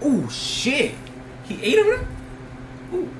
Oh shit! He ate him. Ooh.